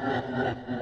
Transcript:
Música